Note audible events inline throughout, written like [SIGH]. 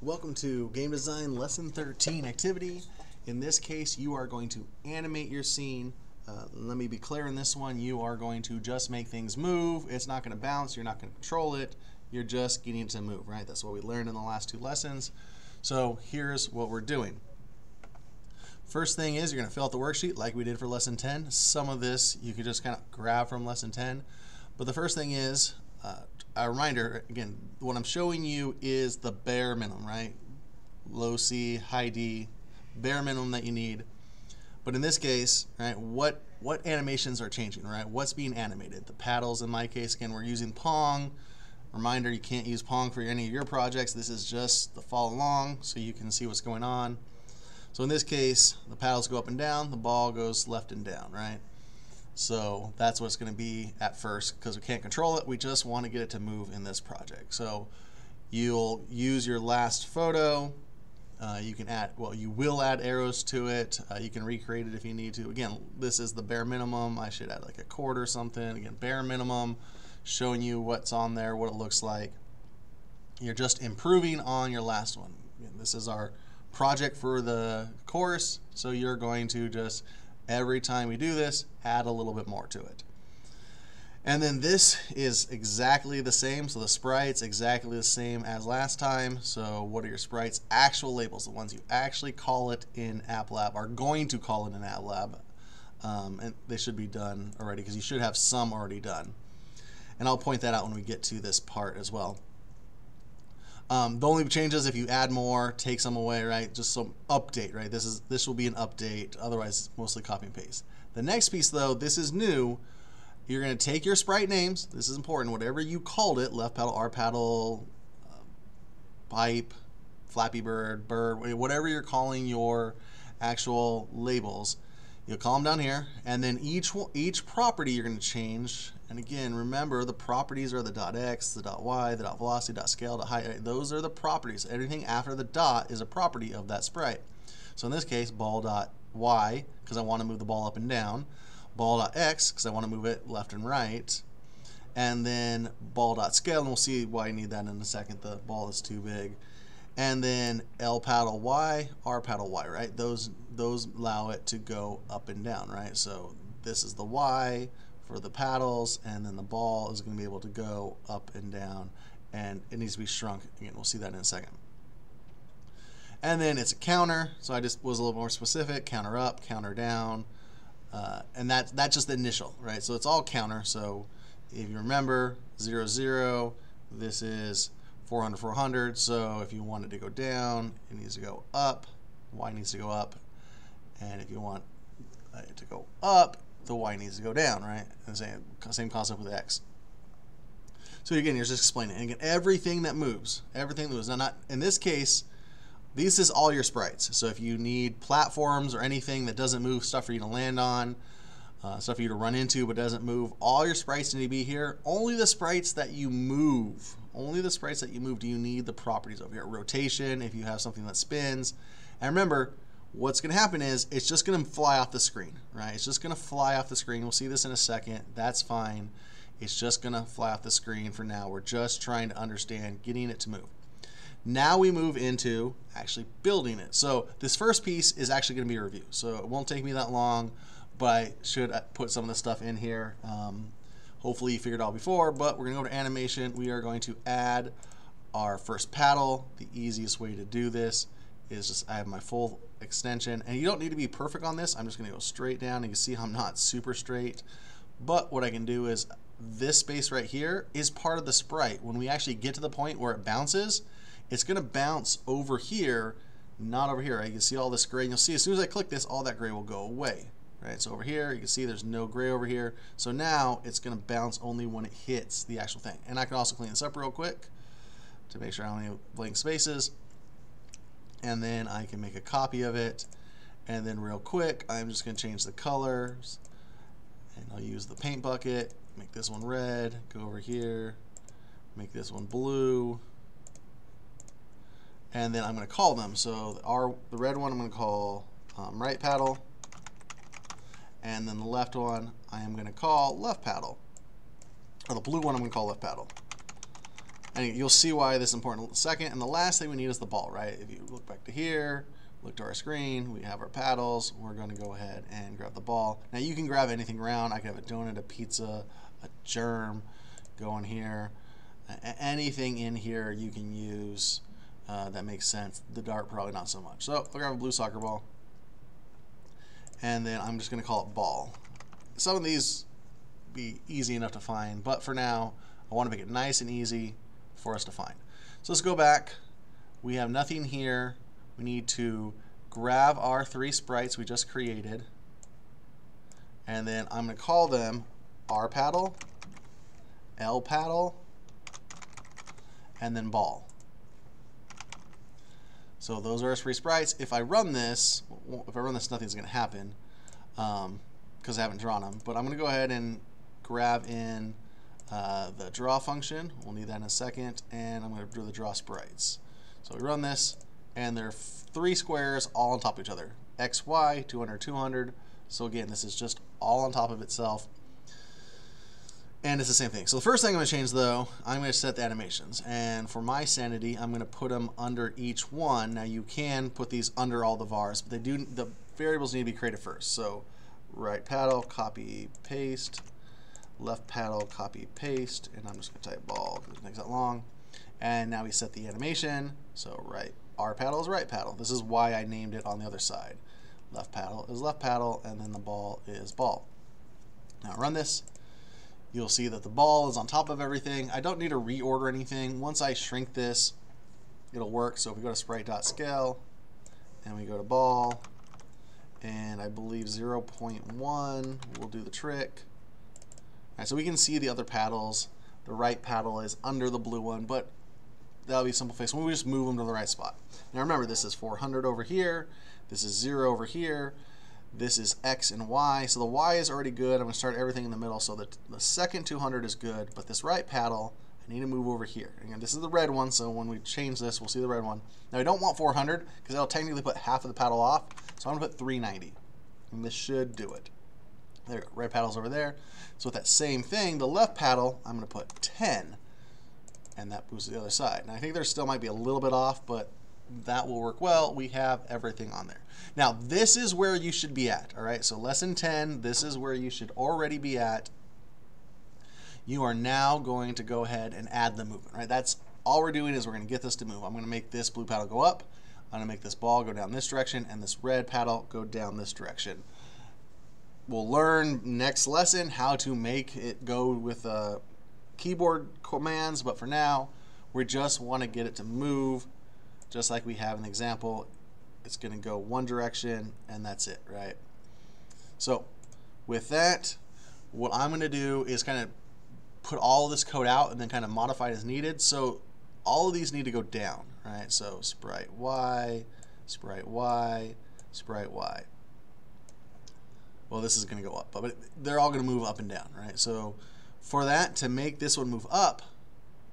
Welcome to Game Design Lesson 13 activity. In this case, you are going to animate your scene. Uh, let me be clear in this one, you are going to just make things move. It's not going to bounce, you're not going to control it. You're just getting it to move, right? That's what we learned in the last two lessons. So here's what we're doing. First thing is you're going to fill out the worksheet like we did for lesson 10. Some of this you could just kind of grab from lesson 10. But the first thing is uh, a reminder, again, what I'm showing you is the bare minimum, right? Low C, high D, bare minimum that you need. But in this case, right, what what animations are changing, right? What's being animated? The paddles in my case, again, we're using Pong. Reminder, you can't use Pong for any of your projects. This is just the follow along so you can see what's going on. So in this case, the paddles go up and down, the ball goes left and down, right? So that's what it's going to be at first because we can't control it. We just want to get it to move in this project. So you'll use your last photo. Uh, you can add, well, you will add arrows to it. Uh, you can recreate it if you need to. Again, this is the bare minimum. I should add like a quarter or something. Again, bare minimum, showing you what's on there, what it looks like. You're just improving on your last one. Again, this is our project for the course, so you're going to just Every time we do this, add a little bit more to it. And then this is exactly the same. So the sprite's exactly the same as last time. So what are your sprites? Actual labels, the ones you actually call it in AppLab, are going to call it in AppLab. Um, and they should be done already because you should have some already done. And I'll point that out when we get to this part as well. Um, the only change is if you add more, take some away, right? Just some update, right? This is this will be an update. Otherwise, mostly copy and paste. The next piece, though, this is new. You're going to take your sprite names. This is important. Whatever you called it, left paddle, R paddle, uh, pipe, Flappy Bird, bird, whatever you're calling your actual labels. You'll call them down here, and then each each property you're going to change and again, remember the properties are the dot .x, the dot .y, the dot .velocity, dot .scale, dot .height. Those are the properties. Everything after the dot is a property of that sprite. So in this case, ball dot .y, because I want to move the ball up and down. Ball dot .x, because I want to move it left and right. And then ball dot .scale, and we'll see why I need that in a second. The ball is too big. And then L paddle Y, R paddle Y, right? Those, those allow it to go up and down, right? So this is the Y, for the paddles, and then the ball is going to be able to go up and down, and it needs to be shrunk. Again, we'll see that in a second. And then it's a counter, so I just was a little more specific, counter up, counter down, uh, and that, that's just the initial, right? So it's all counter, so if you remember, 0, 0, this is 400, 400, so if you want it to go down, it needs to go up, y needs to go up, and if you want it to go up, the y needs to go down, right? And same, same concept with x. So again, you're just explaining. And again, everything that moves, everything that moves. Now, not in this case, these is all your sprites. So if you need platforms or anything that doesn't move, stuff for you to land on, uh, stuff for you to run into but doesn't move, all your sprites need to be here. Only the sprites that you move, only the sprites that you move do you need the properties over here. Rotation, if you have something that spins. And remember, what's going to happen is it's just going to fly off the screen, right? It's just going to fly off the screen. We'll see this in a second. That's fine. It's just going to fly off the screen for now. We're just trying to understand getting it to move. Now we move into actually building it. So this first piece is actually going to be a review. So it won't take me that long, but I should uh, put some of the stuff in here. Um, hopefully you figured out before, but we're to go to animation. We are going to add our first paddle. The easiest way to do this is just I have my full extension. And you don't need to be perfect on this. I'm just gonna go straight down. And you can see I'm not super straight. But what I can do is this space right here is part of the sprite. When we actually get to the point where it bounces it's gonna bounce over here not over here you can see all this gray. And you'll see as soon as I click this all that gray will go away right so over here you can see there's no gray over here. So now it's gonna bounce only when it hits the actual thing. And I can also clean this up real quick to make sure I don't have blank spaces. And then I can make a copy of it. And then real quick I'm just going to change the colors. And I'll use the paint bucket make this one red go over here make this one blue. And then I'm going to call them. So the, R, the red one I'm going to call um, right paddle and then the left one I am going to call left paddle or the blue one I'm going to call left paddle And you'll see why this is important in a second. And the last thing we need is the ball, right? If you look back to here, look to our screen, we have our paddles. We're going to go ahead and grab the ball. Now you can grab anything around. I could have a donut, a pizza, a germ, go in here. anything in here you can use uh, that makes sense. The dart probably not so much. So I'll grab a blue soccer ball. And then I'm just going to call it ball. Some of these be easy enough to find, but for now, I want to make it nice and easy for us to find. So let's go back. We have nothing here. We need to grab our three sprites we just created, and then I'm going to call them R paddle, L paddle, and then ball. So those are our three sprites. If I run this, if I run this, nothing's going to happen because um, I haven't drawn them. But I'm going to go ahead and grab in uh, the draw function. We'll need that in a second. And I'm going to do the draw sprites. So we run this, and there are three squares all on top of each other. X, Y, 200, 200. So again, this is just all on top of itself. And it's the same thing. So the first thing I'm going to change, though, I'm going to set the animations. And for my sanity, I'm going to put them under each one. Now you can put these under all the vars, but they do the variables need to be created first. So right paddle, copy, paste, left paddle, copy, paste, and I'm just going to type ball because it makes that long. And now we set the animation. So right R paddle is right paddle. This is why I named it on the other side. Left paddle is left paddle, and then the ball is ball. Now run this you'll see that the ball is on top of everything. I don't need to reorder anything. Once I shrink this, it'll work. So if we go to sprite.scale and we go to ball, and I believe 0.1 will do the trick. All right, so we can see the other paddles. The right paddle is under the blue one, but that'll be simple fix we just move them to the right spot. Now remember, this is 400 over here, this is 0 over here, this is X and Y. So the Y is already good. I'm going to start everything in the middle. So the, the second 200 is good, but this right paddle, I need to move over here. Again, this is the red one, so when we change this, we'll see the red one. Now I don't want 400 because that'll technically put half of the paddle off. So I'm going to put 390. And this should do it. There, red paddle's over there. So with that same thing, the left paddle, I'm going to put 10. And that boosts the other side. Now I think there still might be a little bit off, but that will work well. We have everything on there. Now, this is where you should be at, all right? So lesson 10, this is where you should already be at. You are now going to go ahead and add the movement, right? That's all we're doing is we're going to get this to move. I'm going to make this blue paddle go up. I'm going to make this ball go down this direction and this red paddle go down this direction. We'll learn next lesson how to make it go with uh, keyboard commands, but for now, we just want to get it to move just like we have an example. It's going to go one direction and that's it, right? So with that, what I'm going to do is kind of put all this code out and then kind of modify it as needed. So all of these need to go down, right? So sprite Y, sprite Y, sprite Y. Well, this is going to go up, but they're all going to move up and down, right? So for that, to make this one move up,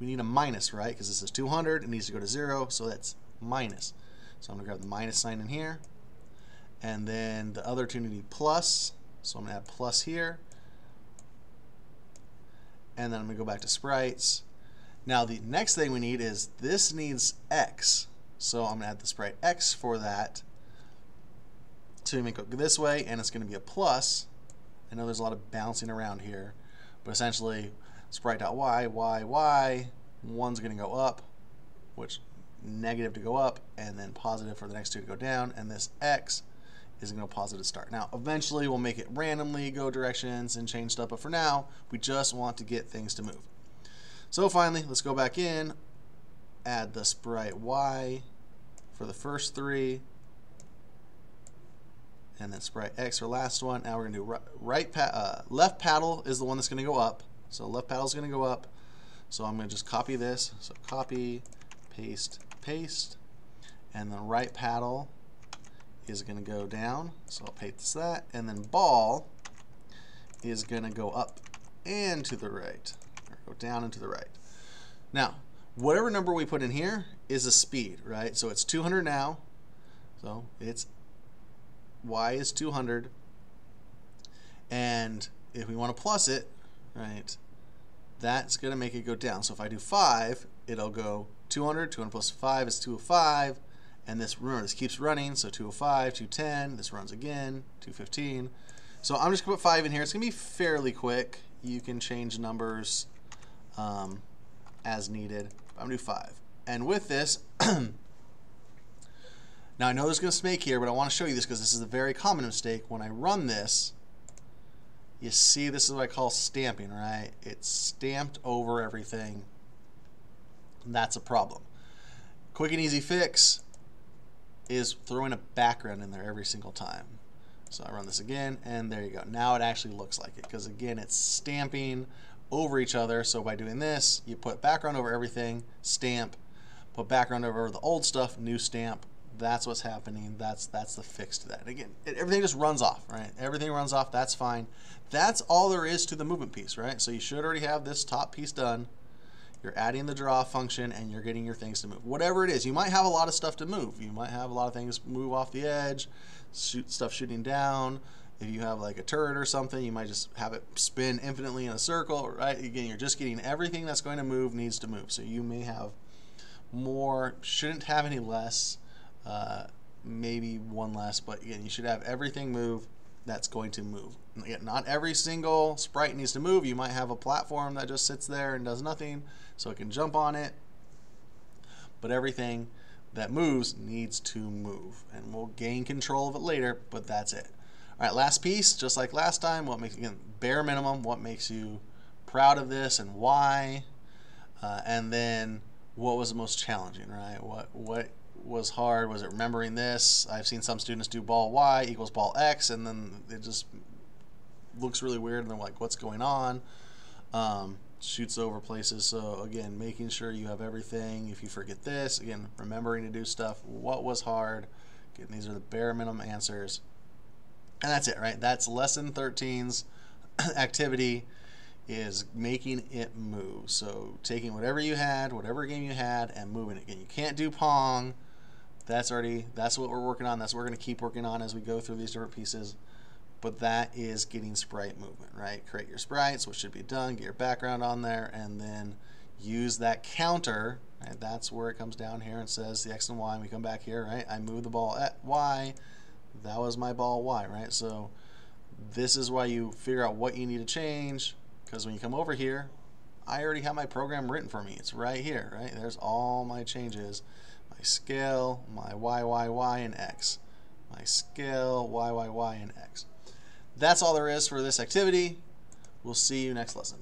we need a minus, right? Because this is 200, it needs to go to zero, so that's minus. So I'm going to grab the minus sign in here. And then the other two need plus, so I'm going to add plus here. And then I'm going to go back to sprites. Now the next thing we need is this needs x. So I'm going to add the sprite x for that to make it go this way, and it's going to be a plus. I know there's a lot of bouncing around here, but essentially sprite.y, y, y, one's going to go up, which negative to go up, and then positive for the next two to go down, and this x is going to positive start. Now, eventually we'll make it randomly go directions and change stuff, but for now, we just want to get things to move. So finally, let's go back in, add the sprite y for the first three, and then sprite x for last one. Now we're going to do right, right pa uh, left paddle is the one that's going to go up. So left paddle is going to go up. So I'm going to just copy this. So copy, paste, paste. And the right paddle is going to go down. So I'll paste that. And then ball is going to go up and to the right. Or go down and to the right. Now, whatever number we put in here is a speed, right? So it's 200 now. So it's y is 200. And if we want to plus it, right, that's going to make it go down. So if I do 5, it'll go 200, 200 plus 5 is 205, and this, remember, this keeps running, so 205, 210, this runs again, 215. So I'm just going to put 5 in here. It's going to be fairly quick. You can change numbers um, as needed. I'm going to do 5. And with this, [CLEARS THROAT] now I know there's going to snake here, but I want to show you this because this is a very common mistake. When I run this, you see this is what I call stamping, right? It's stamped over everything. That's a problem. Quick and easy fix is throwing a background in there every single time. So I run this again, and there you go. Now it actually looks like it, because again, it's stamping over each other. So by doing this, you put background over everything, stamp, put background over the old stuff, new stamp. That's what's happening. That's that's the fix to that. And again, it, everything just runs off, right? Everything runs off. That's fine. That's all there is to the movement piece, right? So you should already have this top piece done. You're adding the draw function and you're getting your things to move. Whatever it is, you might have a lot of stuff to move. You might have a lot of things move off the edge, shoot stuff shooting down. If you have like a turret or something, you might just have it spin infinitely in a circle, right? Again, you're just getting everything that's going to move needs to move. So you may have more, shouldn't have any less, uh, maybe one less, but again, you should have everything move that's going to move. Not every single sprite needs to move. You might have a platform that just sits there and does nothing, so it can jump on it. But everything that moves needs to move. And we'll gain control of it later, but that's it. All right, last piece, just like last time, what makes, again, bare minimum, what makes you proud of this and why, uh, and then what was the most challenging, right? What, what was hard? Was it remembering this? I've seen some students do ball Y equals ball X, and then it just looks really weird, and they're like, what's going on? Um, shoots over places. So again, making sure you have everything. If you forget this, again, remembering to do stuff. What was hard? Again, these are the bare minimum answers. And that's it, right? That's lesson 13's [CLEARS THROAT] activity is making it move. So taking whatever you had, whatever game you had, and moving it. Again, you can't do Pong. That's already, that's what we're working on. That's what we're going to keep working on as we go through these different pieces but that is getting sprite movement, right? Create your sprites, which should be done, get your background on there, and then use that counter? That's where it comes down here and says the X and Y, and we come back here, right? I move the ball at Y, that was my ball Y, right? So this is why you figure out what you need to change, because when you come over here, I already have my program written for me. It's right here, right? There's all my changes, my scale, my Y, Y, Y, and X. My scale, Y, Y, Y, and X. That's all there is for this activity. We'll see you next lesson.